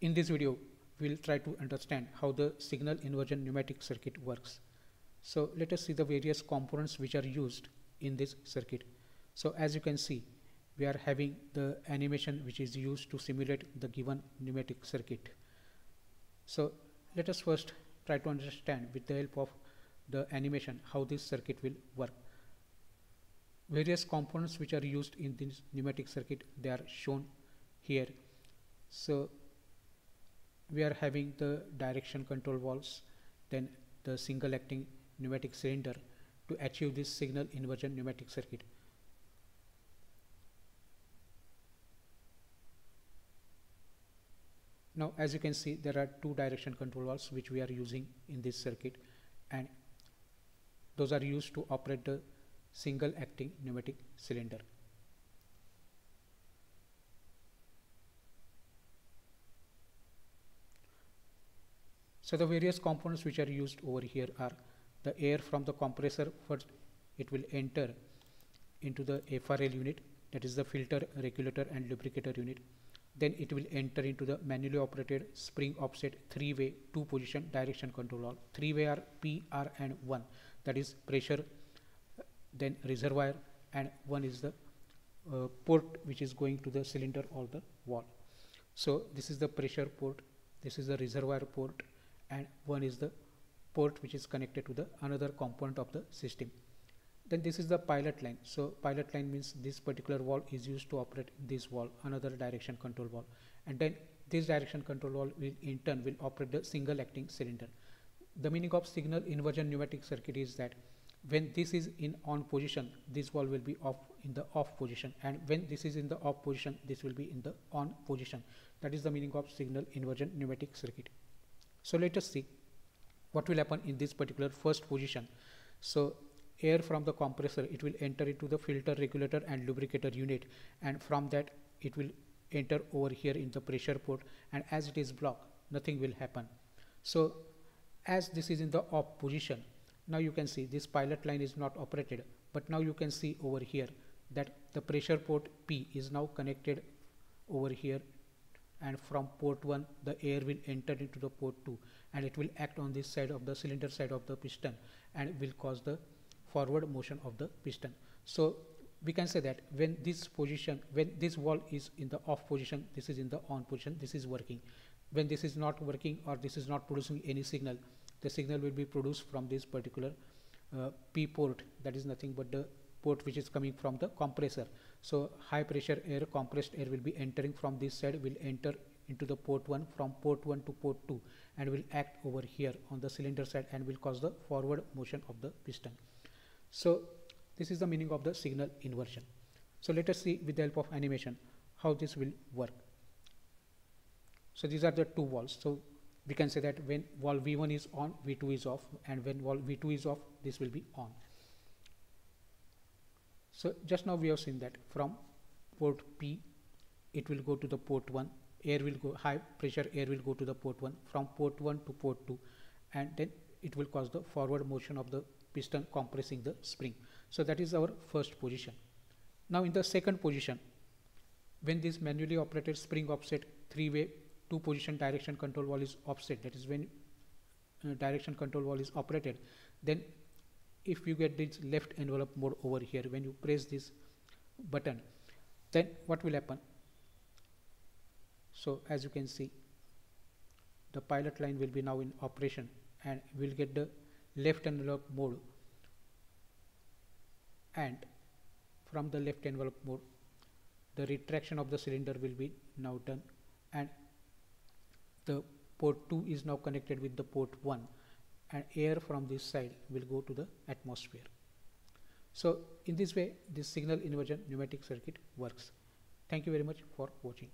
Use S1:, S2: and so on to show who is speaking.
S1: In this video, we'll try to understand how the signal inversion pneumatic circuit works. So let us see the various components which are used in this circuit. So as you can see, we are having the animation which is used to simulate the given pneumatic circuit. So let us first try to understand with the help of the animation how this circuit will work. Various components which are used in this pneumatic circuit they are shown here. So we are having the direction control valves then the single acting pneumatic cylinder to achieve this signal inversion pneumatic circuit. Now as you can see there are two direction control valves which we are using in this circuit and those are used to operate the single acting pneumatic cylinder. So the various components which are used over here are the air from the compressor first it will enter into the FRL unit that is the filter regulator and lubricator unit. Then it will enter into the manually operated spring offset three way two position direction control valve. Three way are P R and 1 that is pressure then reservoir and one is the uh, port which is going to the cylinder or the valve so this is the pressure port this is the reservoir port and one is the port which is connected to the another component of the system. Then this is the pilot line. So pilot line means this particular valve is used to operate this valve another direction control valve and then this direction control valve will in turn will operate the single acting cylinder. The meaning of signal inversion pneumatic circuit is that when this is in on position this valve will be off in the off position. And when this is in the off position this will be in the on position. That is the meaning of signal inversion pneumatic circuit so let us see what will happen in this particular first position. So air from the compressor it will enter into the filter regulator and lubricator unit and from that it will enter over here in the pressure port and as it is blocked nothing will happen. So as this is in the off position now you can see this pilot line is not operated but now you can see over here that the pressure port P is now connected over here and from port 1 the air will enter into the port 2 and it will act on this side of the cylinder side of the piston and will cause the forward motion of the piston. So we can say that when this position when this valve is in the off position this is in the on position this is working. When this is not working or this is not producing any signal the signal will be produced from this particular uh, P port that is nothing but the port which is coming from the compressor. So high pressure air compressed air will be entering from this side will enter into the port 1 from port 1 to port 2 and will act over here on the cylinder side and will cause the forward motion of the piston. So this is the meaning of the signal inversion. So let us see with the help of animation how this will work. So these are the two valves so we can say that when valve v1 is on v2 is off and when valve v2 is off this will be on so just now we have seen that from port P it will go to the port 1 air will go high pressure air will go to the port 1 from port 1 to port 2 and then it will cause the forward motion of the piston compressing the spring. So that is our first position. Now in the second position when this manually operated spring offset three way two position direction control valve is offset that is when uh, direction control valve is operated then if you get this left envelope mode over here when you press this button then what will happen? So as you can see the pilot line will be now in operation and we'll get the left envelope mode. And from the left envelope mode the retraction of the cylinder will be now done. And the port 2 is now connected with the port 1 and air from this side will go to the atmosphere. So in this way this signal inversion pneumatic circuit works. Thank you very much for watching.